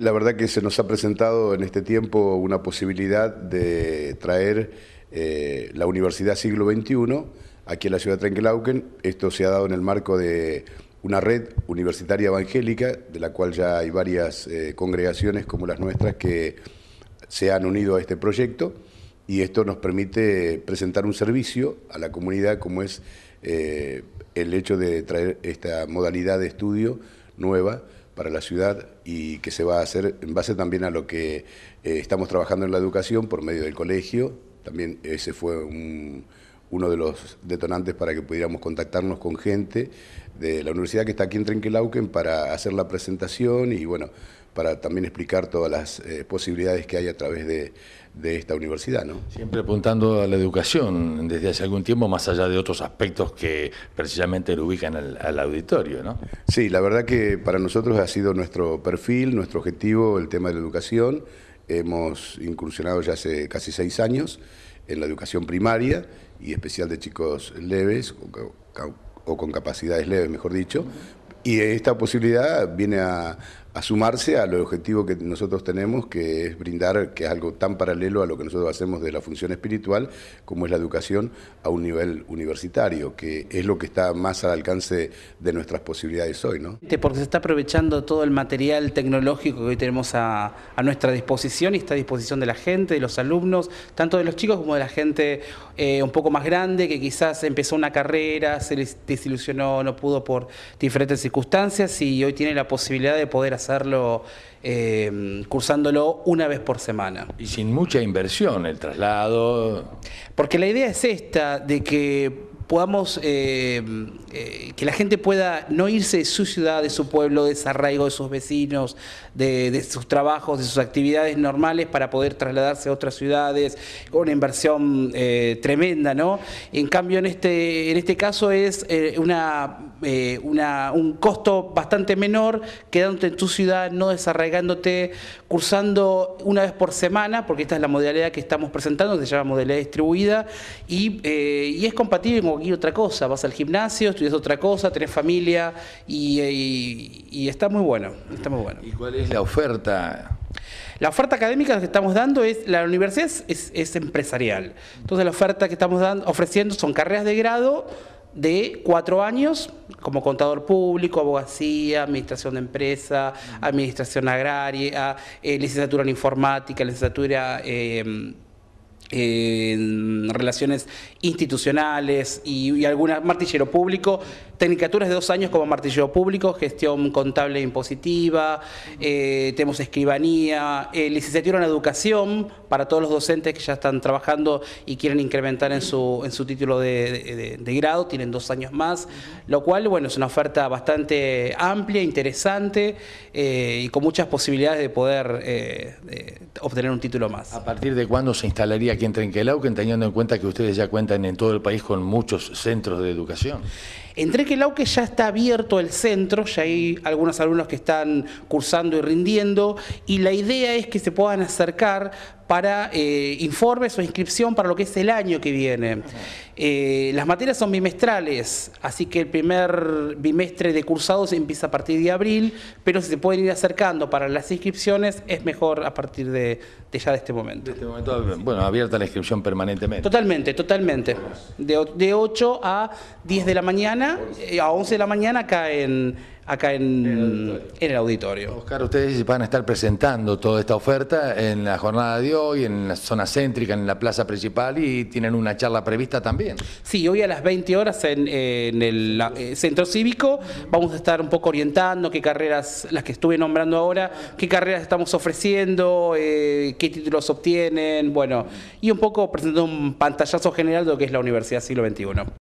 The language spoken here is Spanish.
La verdad que se nos ha presentado en este tiempo una posibilidad de traer eh, la Universidad Siglo XXI aquí en la ciudad de Trenquelauquen. Esto se ha dado en el marco de una red universitaria evangélica, de la cual ya hay varias eh, congregaciones como las nuestras que se han unido a este proyecto y esto nos permite presentar un servicio a la comunidad como es eh, el hecho de traer esta modalidad de estudio nueva para la ciudad y que se va a hacer en base también a lo que eh, estamos trabajando en la educación por medio del colegio. También ese fue uno de los detonantes para que pudiéramos contactarnos con gente de la universidad que está aquí en Trenquelauquen para hacer la presentación y bueno, para también explicar todas las eh, posibilidades que hay a través de, esta universidad. ¿no? Siempre apuntando a la educación desde hace algún tiempo, más allá de otros aspectos que precisamente lo ubican al, auditorio. ¿no? Sí, la verdad que para nosotros ha sido nuestro perfil, nuestro objetivo el tema de la educación. Hemos incursionado ya hace casi seis años en la educación primaria y especial de chicos leves o con capacidades leves, mejor dicho, y esta posibilidad viene a, sumarse al objetivo que nosotros tenemos, que es brindar, que es algo tan paralelo a lo que nosotros hacemos de la función espiritual, como es la educación a un nivel universitario, que es lo que está más al alcance de nuestras posibilidades hoy. ¿no? Porque se está aprovechando todo el material tecnológico que hoy tenemos a, nuestra disposición y está a disposición de la gente, de los alumnos, tanto de los chicos como de la gente eh, un poco más grande, que quizás empezó una carrera, se les desilusionó, no pudo por diferentes circunstancias y hoy tiene la posibilidad de poder hacerlo eh, cursándolo una vez por semana. Y sin mucha inversión, el traslado. Porque la idea es esta, de que podamos, eh, eh, que la gente pueda no irse de su ciudad, de su pueblo, de desarraigo de sus vecinos, de, sus trabajos, de sus actividades normales para poder trasladarse a otras ciudades, con una inversión eh, tremenda, ¿no? En cambio, en este, en este caso es una, un costo bastante menor, quedándote en tu ciudad, no desarraigándote, cursando una vez por semana, porque esta es la modalidad que estamos presentando, se llama modalidad distribuida, y, y es compatible con otra cosa, vas al gimnasio, estudias otra cosa, tenés familia y, está muy bueno, está muy bueno. ¿Y cuál es la oferta? La oferta académica que estamos dando es, la universidad es, empresarial. Entonces la oferta que estamos dando, ofreciendo son carreras de grado de cuatro años, como contador público, abogacía, administración de empresa, administración agraria, eh, licenciatura en informática, licenciatura... Eh, relaciones institucionales y, algunas martillero público, tecnicaturas de dos años como martillero público, gestión contable e impositiva, eh, tenemos escribanía, eh, licenciatura en educación para todos los docentes que ya están trabajando y quieren incrementar en su, en su título de, grado, tienen dos años más, lo cual bueno, es una oferta bastante amplia, interesante eh, y con muchas posibilidades de poder obtener un título más. ¿A partir de cuándo se instalaría aquí en Trenquelauquen, teniendo en cuenta que ustedes ya cuentan en todo el país con muchos centros de educación? En Trenquelauquen ya está abierto el centro, ya hay algunos alumnos que están cursando y rindiendo, y la idea es que se puedan acercar para eh, informes o inscripción para lo que es el año que viene. Eh, las materias son bimestrales, así que el primer bimestre de cursados empieza a partir de abril, pero si se pueden ir acercando para las inscripciones es mejor a partir de, ya de este momento. De este momento, bueno, abierta la inscripción permanentemente. Totalmente, totalmente. De, de 8 a 10 de la mañana, eh, a 11 de la mañana acá en acá en, el auditorio. Oscar, ustedes van a estar presentando toda esta oferta en la jornada de hoy, en la zona céntrica, en la plaza principal y tienen una charla prevista también. Sí, hoy a las 20 horas en, el eh, centro cívico vamos a estar un poco orientando qué carreras, las que estuve nombrando ahora, qué carreras estamos ofreciendo, eh, qué títulos obtienen, bueno, y un poco presentando un pantallazo general de lo que es la Universidad Siglo XXI.